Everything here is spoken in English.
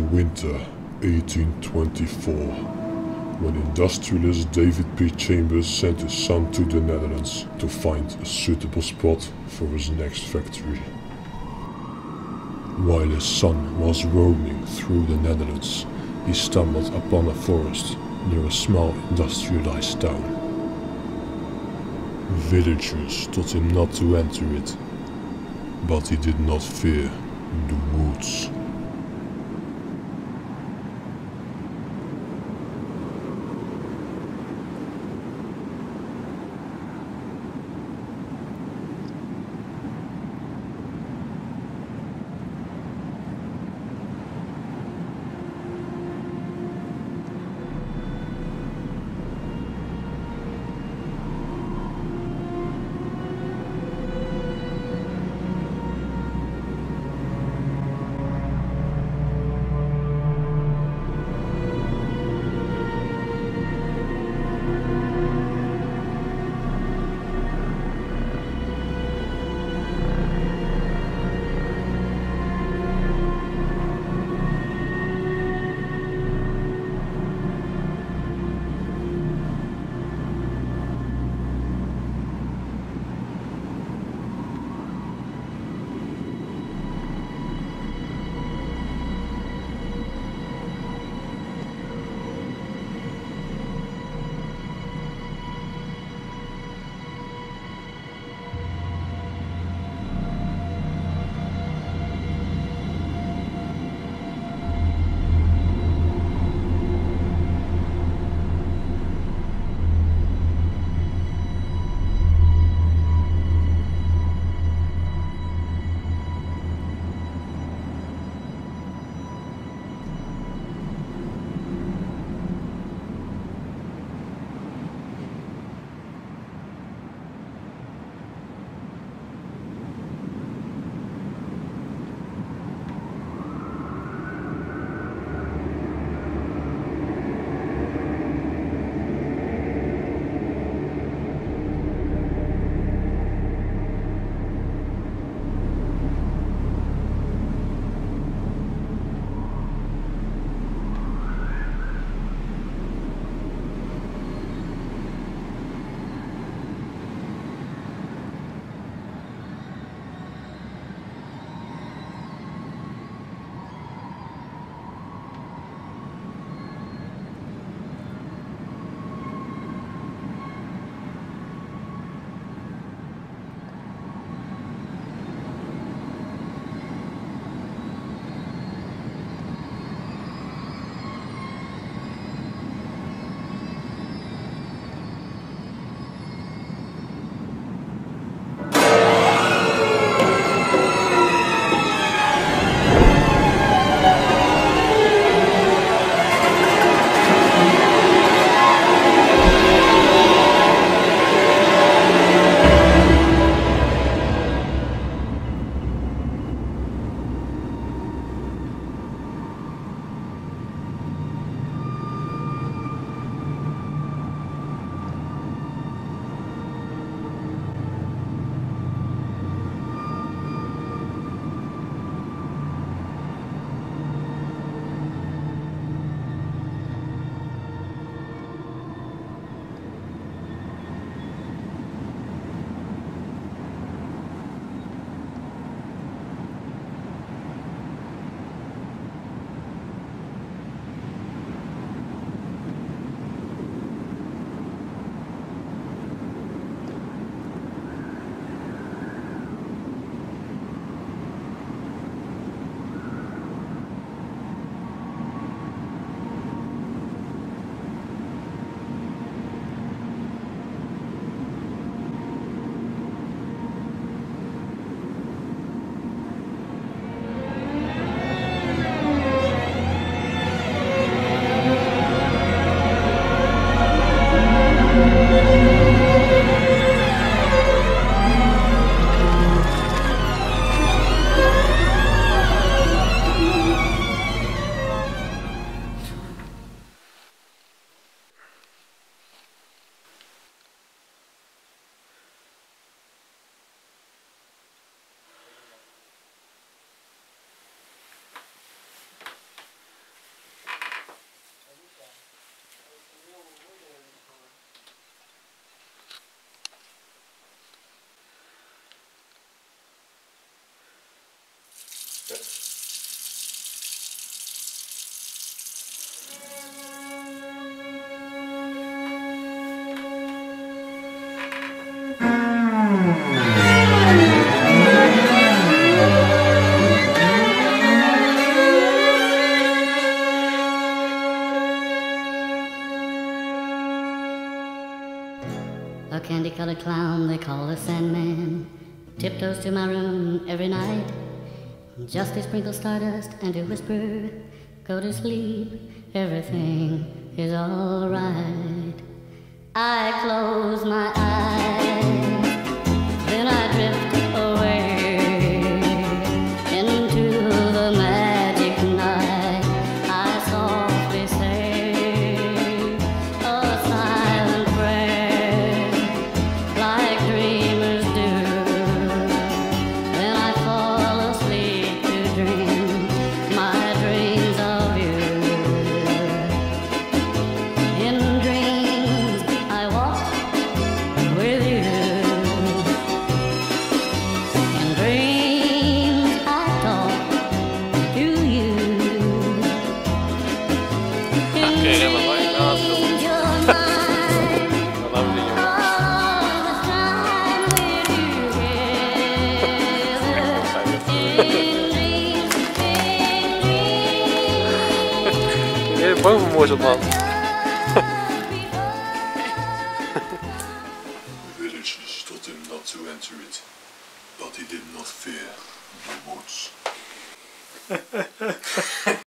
winter 1824 when industrialist David P. Chambers sent his son to the Netherlands to find a suitable spot for his next factory. While his son was roaming through the Netherlands, he stumbled upon a forest near a small industrialized town. Villagers told him not to enter it, but he did not fear the woods. They call the Sandman. Tiptoes to my room every night. Just to sprinkle stardust and to whisper, Go to sleep, everything is alright. I close my eyes, then I drift 얘 방금 뭐좀 봐.